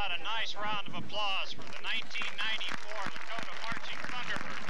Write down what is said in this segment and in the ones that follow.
about a nice round of applause for the 1994 Lakota Marching Thunderbirds?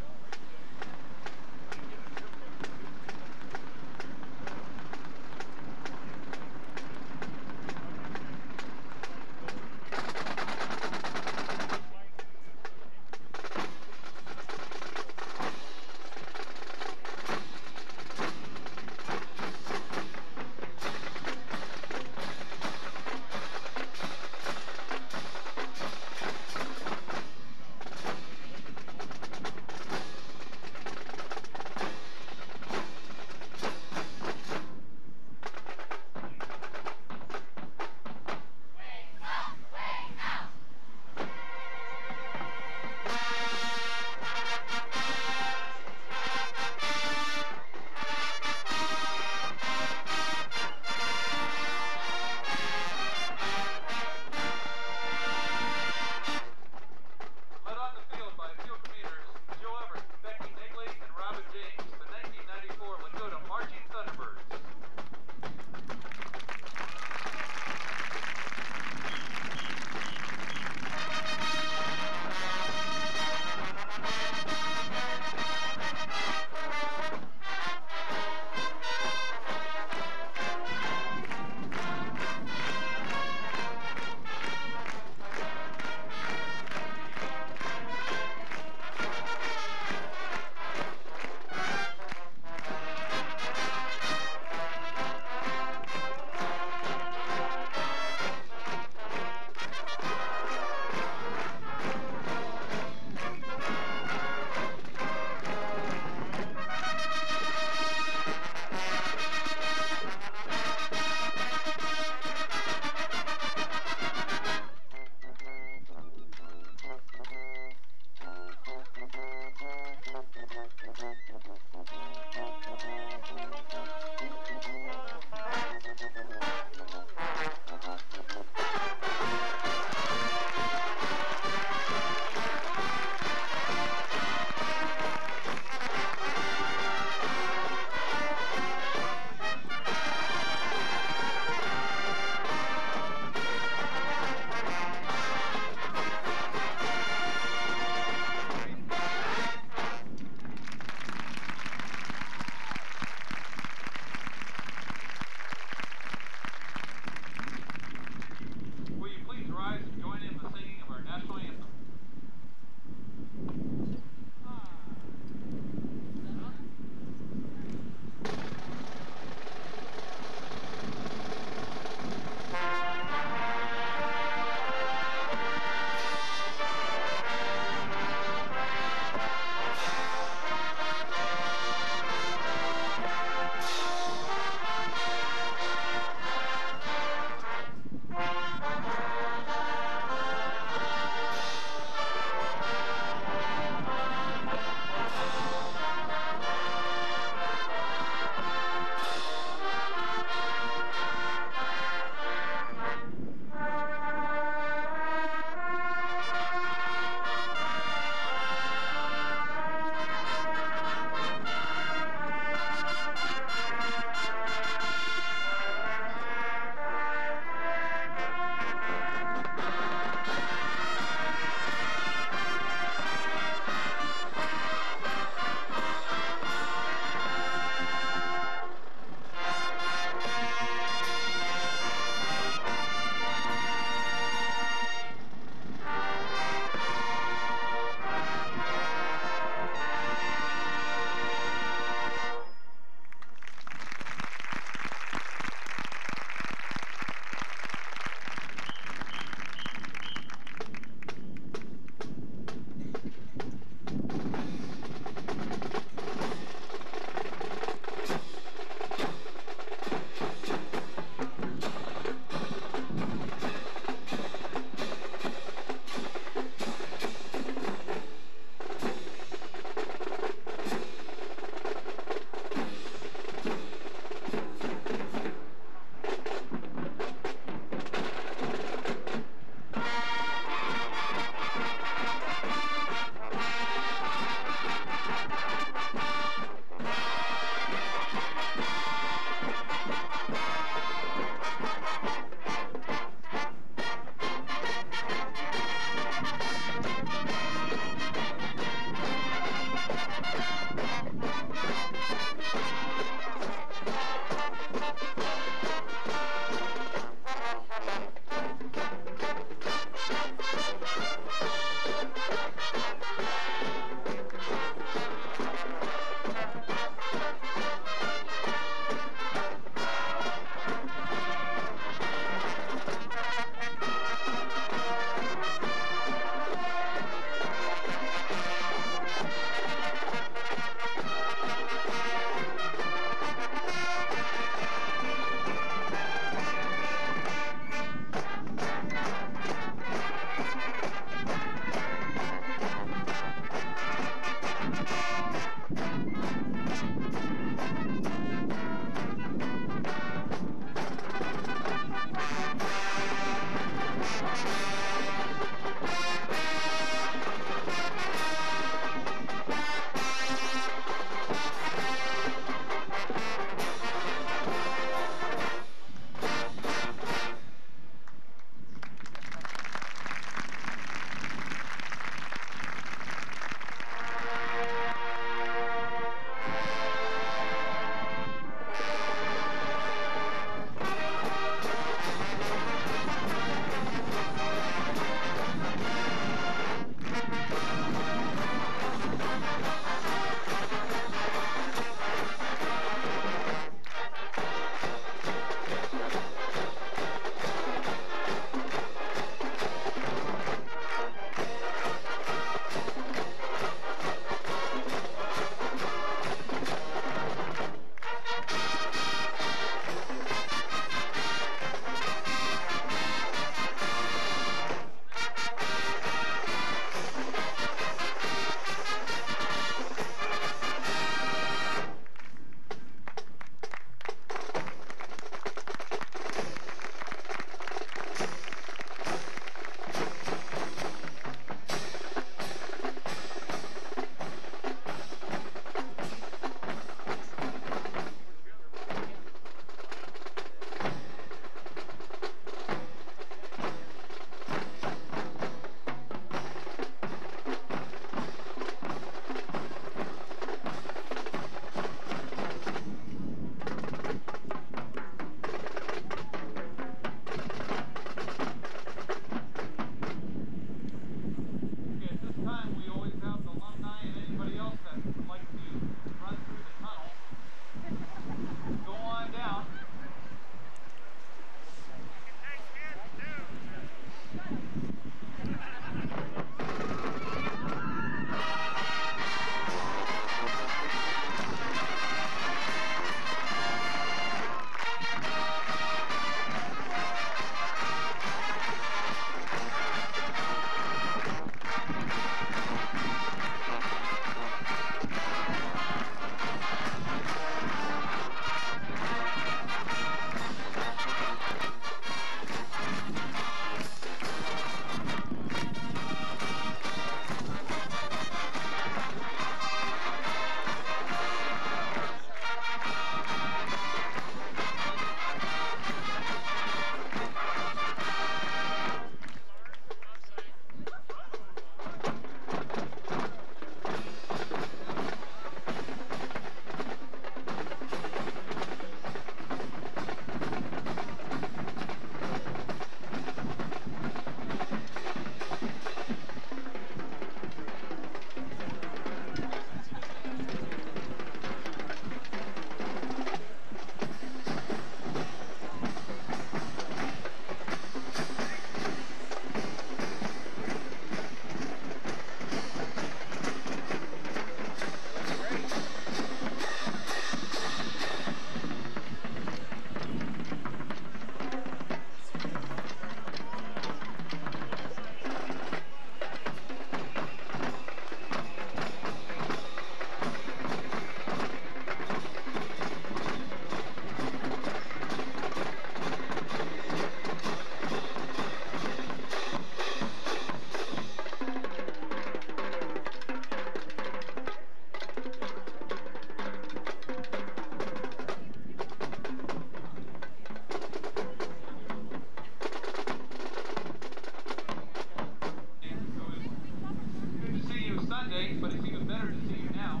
Monday, but it's even better to see you now.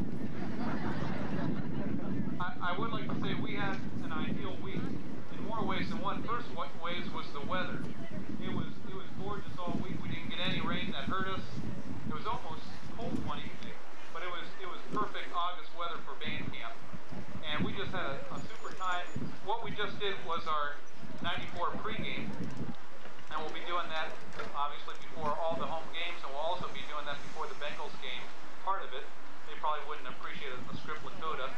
I, I would like to say we had an ideal week in more ways than one. First wa- ways was the weather. It was it was gorgeous all week. We didn't get any rain that hurt us. It was almost cold one evening, but it was it was perfect August weather for band camp. And we just had a, a super time. What we just did was our 94 pregame, and we'll be doing that obviously before all the home games, and we'll also be doing that before the Bengals game. Part of it, they probably wouldn't appreciate it, the script Lakota,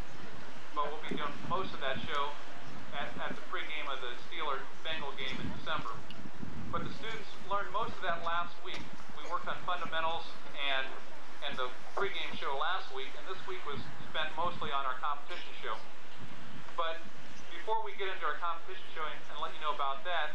but we'll be doing most of that show at, at the pregame of the Steeler Bengal game in December. But the students learned most of that last week. We worked on fundamentals and and the pregame show last week, and this week was spent mostly on our competition show. But before we get into our competition show and, and let you know about that,